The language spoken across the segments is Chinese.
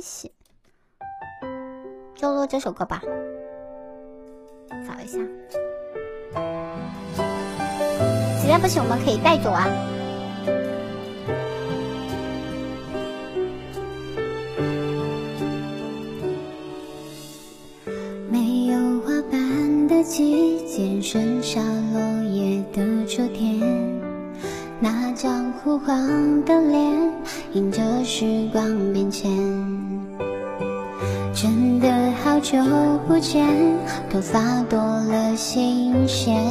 系，就录这首歌吧。扫一下，实在不行我们可以带走啊。没有花瓣的季节，剩下落叶的秋天。那张枯黄的脸，迎着时光变迁。真的好久不见，头发多了新鲜。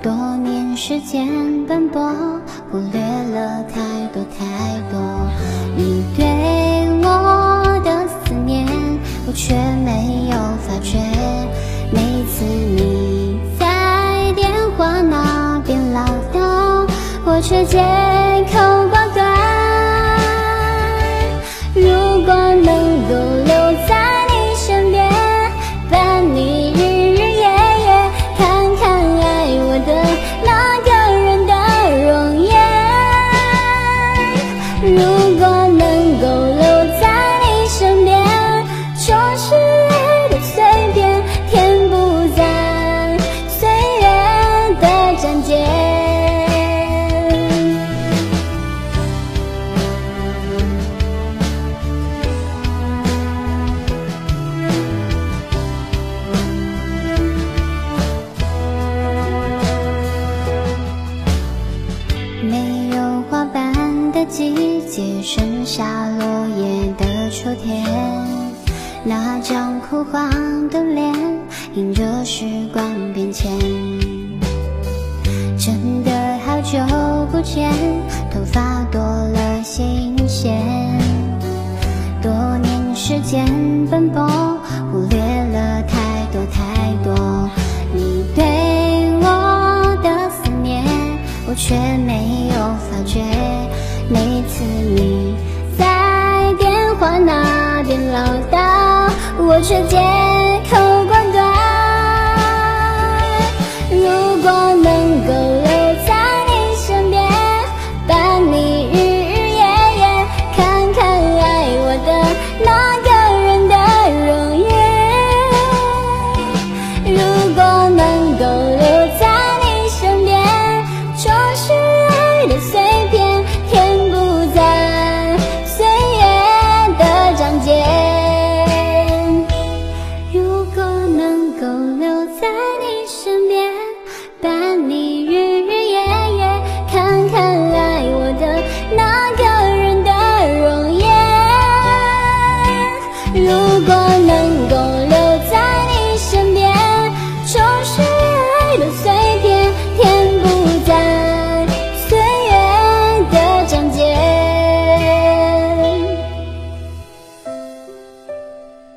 多年时间奔波，忽略了太多太多。你对世界。季节，剩下落叶的秋天。那张枯黄的脸，迎着时光变迁。真的好久不见，头发多了新鲜。多年时间奔波，忽略了太多太多。你对我的思念，我却话那边唠叨，我却借口挂断。如果能够留在你身边，伴你日日夜夜，看看爱我的那个人的容颜。如果能够留在你身边，就是爱的碎片，果能够留在你身边，就是爱的碎片，填补在岁月的章节。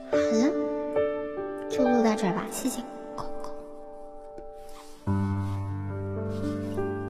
好了，就录到这儿吧，谢谢。